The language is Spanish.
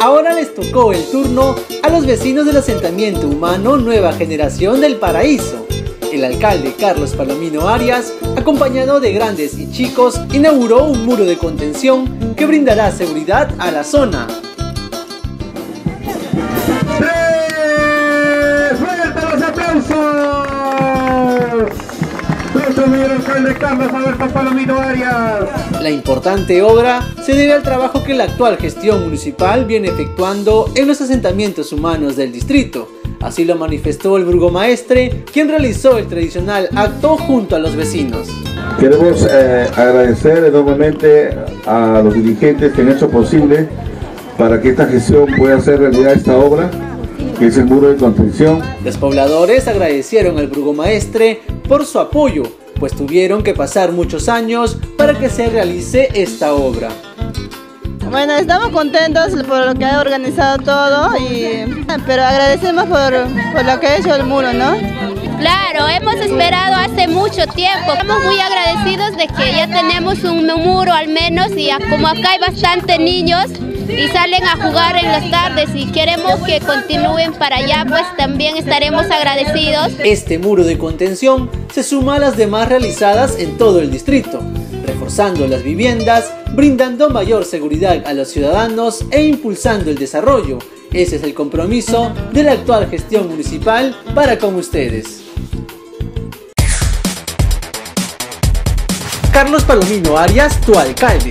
Ahora les tocó el turno a los vecinos del asentamiento humano Nueva Generación del Paraíso. El alcalde Carlos Palomino Arias, acompañado de grandes y chicos, inauguró un muro de contención que brindará seguridad a la zona. Carlos Alberto Palomino Arias. La importante obra se debe al trabajo que la actual gestión municipal viene efectuando en los asentamientos humanos del distrito. Así lo manifestó el burgomaestre, quien realizó el tradicional acto junto a los vecinos. Queremos eh, agradecer enormemente a los dirigentes que han hecho posible para que esta gestión pueda hacer realidad esta obra, que es el muro de contención. Los pobladores agradecieron al burgomaestre por su apoyo, pues tuvieron que pasar muchos años para que se realice esta obra. Bueno, estamos contentos por lo que ha organizado todo, y, pero agradecemos por, por lo que ha hecho el muro, ¿no? Claro, hemos esperado hace mucho tiempo. Estamos muy agradecidos de que ya tenemos un muro al menos y como acá hay bastantes niños y salen a jugar en las tardes y queremos que continúen para allá, pues también estaremos agradecidos. Este muro de contención se suma a las demás realizadas en todo el distrito, reforzando las viviendas, brindando mayor seguridad a los ciudadanos e impulsando el desarrollo. Ese es el compromiso de la actual gestión municipal para con ustedes. Carlos Palomino Arias, tu alcalde.